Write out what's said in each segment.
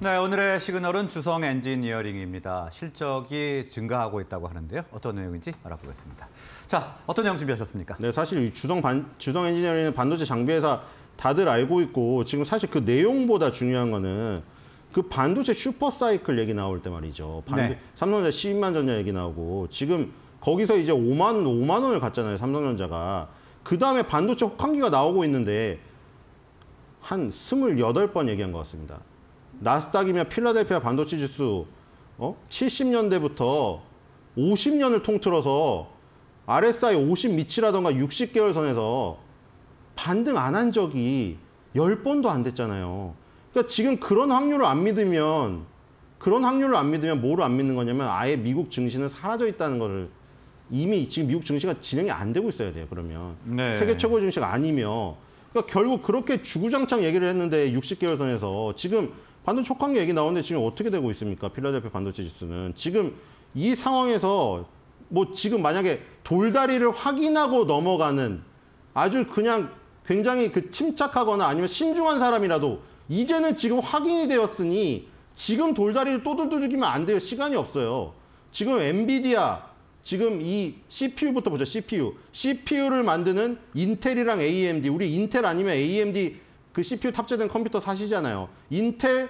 네, 오늘의 시그널은 주성 엔지니어링입니다. 실적이 증가하고 있다고 하는데요. 어떤 내용인지 알아보겠습니다. 자, 어떤 내용 준비하셨습니까? 네, 사실 이 주성 반, 주성 엔지니어링은 반도체 장비 회사 다들 알고 있고 지금 사실 그 내용보다 중요한 거는 그 반도체 슈퍼 사이클 얘기 나올 때 말이죠. 반도, 네. 삼성전자 12만 전자 얘기 나오고 지금 거기서 이제 5만 5만 원을 갔잖아요. 삼성전자가. 그다음에 반도체 혹한기가 나오고 있는데 한 28번 얘기한 것 같습니다. 나스닥이며 필라델피아 반도체 지수 어? 70년대부터 50년을 통틀어서 RSI 50 밑이라던가 60개월 선에서 반등 안 한 적이 10번도 안 됐잖아요. 그러니까 지금 그런 확률을 안 믿으면 그런 확률을 안 믿으면 뭐를 안 믿는 거냐면 아예 미국 증시는 사라져 있다는 거를 이미 지금 미국 증시가 진행이 안 되고 있어야 돼요. 그러면 네. 세계 최고 증시가 아니며 그러니까 결국 그렇게 주구장창 얘기를 했는데 60개월 선에서 지금 반도체 촉한계 얘기 나오는데 지금 어떻게 되고 있습니까? 필라델피아 반도체 지수는 지금 이 상황에서 뭐 지금 만약에 돌다리를 확인하고 넘어가는 아주 그냥 굉장히 그 침착하거나 아니면 신중한 사람이라도 이제는 지금 확인이 되었으니 지금 돌다리를 또 두들기면 안 돼요. 시간이 없어요. 지금 엔비디아 지금 이 CPU부터 보죠. CPU. CPU를 만드는 인텔이랑 AMD. 우리 인텔 아니면 AMD 그 CPU 탑재된 컴퓨터 사시잖아요. 인텔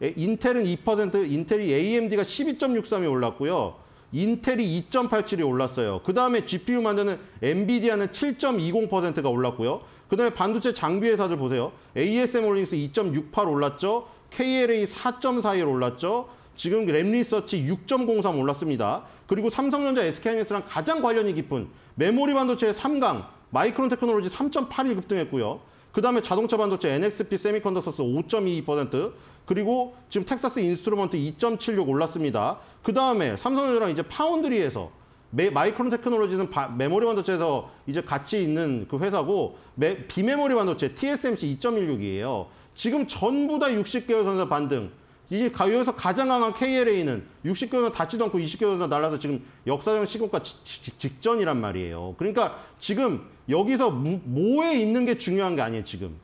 에, 인텔은 2%, 인텔이 AMD가 12.63이 올랐고요. 인텔이 2.87이 올랐어요. 그 다음에 GPU 만드는 엔비디아는 7.20%가 올랐고요. 그 다음에 반도체 장비 회사들 보세요. ASM 홀딩스 2.68 올랐죠. KLA 4.41 올랐죠. 지금 램리서치 6.03 올랐습니다. 그리고 삼성전자 SK하이닉스랑 가장 관련이 깊은 메모리 반도체의 3강 마이크론 테크놀로지 3.81 급등했고요. 그 다음에 자동차 반도체 NXP 세미컨덕터스 5.22% 그리고 지금 텍사스 인스트루먼트 2.76 올랐습니다. 그 다음에 삼성전자랑 이제 파운드리에서 메, 마이크론 테크놀로지는 바, 메모리 반도체에서 이제 같이 있는 그 회사고 메, 비메모리 반도체 TSMC 2.16이에요. 지금 전부 다 60개월 선에서 반등. 이제 가- 여기서 가장 강한 KLA는 60개월은 닿지도 않고 20개월은 날라서 지금 역사적 신고가 직전이란 말이에요. 그러니까 지금 여기서 무- 뭐에 있는 게 중요한 게 아니에요, 지금.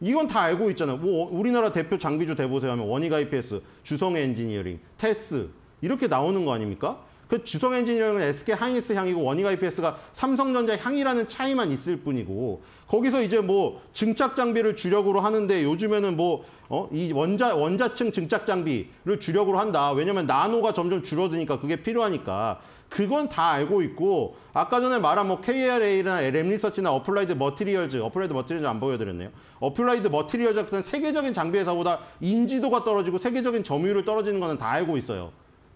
이건 다 알고 있잖아요. 뭐 우리나라 대표 장비주 대보세요 하면 원익 IPS, 주성 엔지니어링, 테스 이렇게 나오는 거 아닙니까? 그 주성 엔지니어링은 SK 하이닉스 향이고 원익 IPS가 삼성전자 향이라는 차이만 있을 뿐이고 거기서 이제 뭐 증착 장비를 주력으로 하는데 요즘에는 뭐 어, 이 원자 원자층 증착 장비를 주력으로 한다. 왜냐면 나노가 점점 줄어드니까 그게 필요하니까 그건 다 알고 있고 아까 전에 말한 뭐 KLA나 램리서치나 어플라이드 머티리얼즈, 어플라이드 머티리얼즈 안 보여드렸네요. 어플라이드 머티리얼즈 같은 세계적인 장비 회사보다 인지도가 떨어지고 세계적인 점유율을 떨어지는 거는 다 알고 있어요.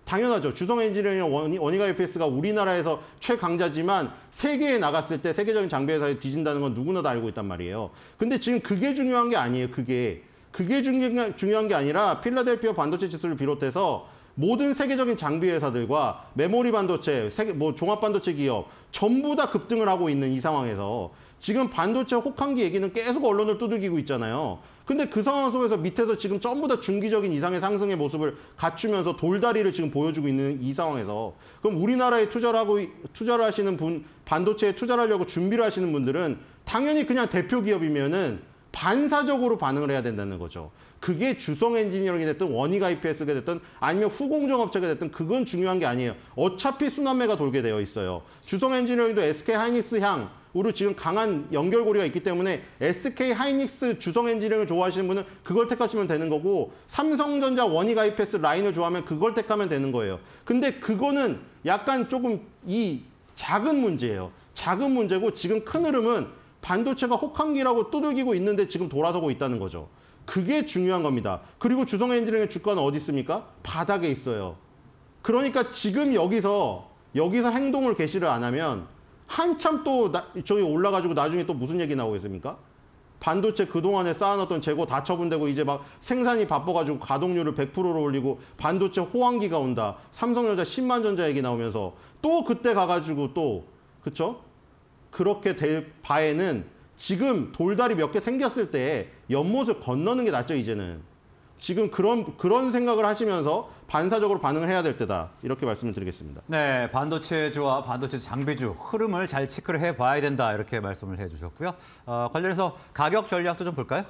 당연하죠. 주성 엔지니어링 원이, 원이가 IPS가 우리나라에서 최강자지만 세계에 나갔을 때 세계적인 장비 회사에 뒤진다는 건 누구나 다 알고 있단 말이에요. 근데 지금 그게 중요한 게 아니에요. 그게. 그게 중요한, 중요한 게 아니라 필라델피아 반도체 지수를 비롯해서 모든 세계적인 장비 회사들과 메모리 반도체, 세계, 뭐 종합 반도체 기업 전부 다 급등을 하고 있는 이 상황에서 지금 반도체 혹한기 얘기는 계속 언론을 두들기고 있잖아요. 근데 그 상황 속에서 밑에서 지금 전부 다 중기적인 이상의 상승의 모습을 갖추면서 돌다리를 지금 보여주고 있는 이 상황에서 그럼 우리나라에 투자를 하고 투자를 하시는 분 반도체에 투자를 하려고 준비를 하시는 분들은 당연히 그냥 대표 기업이면은 반사적으로 반응을 해야 된다는 거죠. 그게 주성 엔지니어링이 됐든 원익 IPS가 됐든 아니면 후공정 업체가 됐든 그건 중요한 게 아니에요. 어차피 순환매가 돌게 되어 있어요. 주성 엔지니어링도 SK 하이닉스 향 으로 지금 강한 연결고리가 있기 때문에 SK 하이닉스 주성 엔지니어링을 좋아하시는 분은 그걸 택하시면 되는 거고 삼성전자 원익 IPS 라인을 좋아하면 그걸 택하면 되는 거예요. 근데 그거는 약간 조금 이 작은 문제예요. 작은 문제고 지금 큰 흐름은 반도체가 혹한기라고 두들기고 있는데 지금 돌아서고 있다는 거죠. 그게 중요한 겁니다. 그리고 주성 엔지니어링의 주가는 어디 있습니까? 바닥에 있어요. 그러니까 지금 여기서 여기서 행동을 개시를 안 하면 한참 또 나, 저기 올라가지고 나중에 또 무슨 얘기 나오겠습니까? 반도체 그동안에 쌓아놨던 재고 다 처분되고 이제 막 생산이 바빠가지고 가동률을 100%로 올리고 반도체 호황기가 온다. 삼성전자 10만 전자 얘기 나오면서 또 그때 가가지고 또 그쵸? 그렇게 될 바에는 지금 돌다리 몇 개 생겼을 때 연못을 건너는 게 낫죠 이제는. 지금 그런 그런 생각을 하시면서 반사적으로 반응을 해야 될 때다 이렇게 말씀을 드리겠습니다. 네, 반도체주와 반도체 장비주 흐름을 잘 체크를 해봐야 된다 이렇게 말씀을 해주셨고요. 어, 관련해서 가격 전략도 좀 볼까요?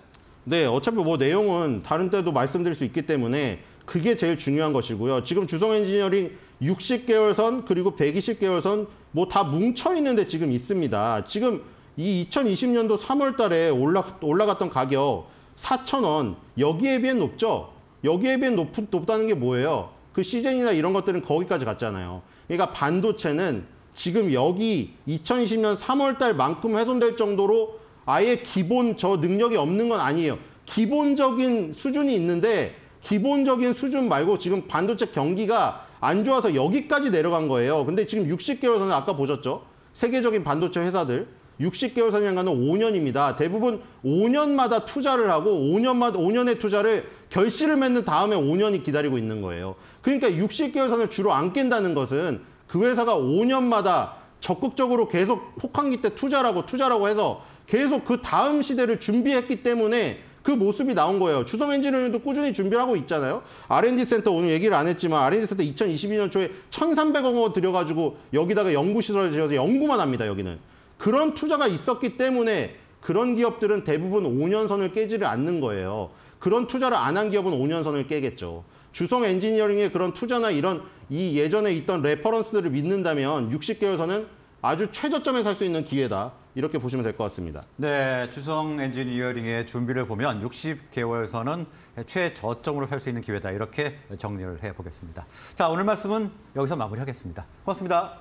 네, 어차피 뭐 내용은 다른 때도 말씀드릴 수 있기 때문에 그게 제일 중요한 것이고요. 지금 주성 엔지니어링 60개월선 그리고 120개월선 뭐 다 뭉쳐 있는데 지금 있습니다. 지금 이 2020년도 3월 달에 올라, 올라갔던 가격 4,000원 여기에 비해 높죠? 여기에 비해 높, 높다는 게 뭐예요? 그 시즌이나 이런 것들은 거기까지 갔잖아요. 그러니까 반도체는 지금 여기 2020년 3월 달만큼 훼손될 정도로 아예 기본 저 능력이 없는 건 아니에요. 기본적인 수준이 있는데 기본적인 수준 말고 지금 반도체 경기가 안 좋아서 여기까지 내려간 거예요. 근데 지금 60개월 선은 아까 보셨죠? 세계적인 반도체 회사들 60개월 선양가는 5년입니다. 대부분 5년마다 투자를 하고 5년마다 5년의 투자를 결실을 맺는 다음에 5년이 기다리고 있는 거예요. 그러니까 60개월 선을 주로 안 깬다는 것은 그 회사가 5년마다 적극적으로 계속 혹한기 때 투자라고 투자라고 해서 계속 그 다음 시대를 준비했기 때문에 그 모습이 나온 거예요. 주성 엔지니어링도 꾸준히 준비를 하고 있잖아요. R&D 센터 오늘 얘기를 안 했지만 R&D 센터 2022년 초에 1,300억 원 들여가지고 여기다가 연구시설을 지어서 연구만 합니다. 여기는. 그런 투자가 있었기 때문에 그런 기업들은 대부분 5년 선을 깨지를 않는 거예요. 그런 투자를 안 한 기업은 5년 선을 깨겠죠. 주성 엔지니어링의 그런 투자나 이런 이 예전에 있던 레퍼런스들을 믿는다면 60개월 선은 아주 최저점에 살 수 있는 기회다. 이렇게 보시면 될 것 같습니다. 네, 주성 엔지니어링의 준비를 보면 60개월 선은 최저점으로 살 수 있는 기회다. 이렇게 정리를 해보겠습니다. 자, 오늘 말씀은 여기서 마무리하겠습니다. 고맙습니다.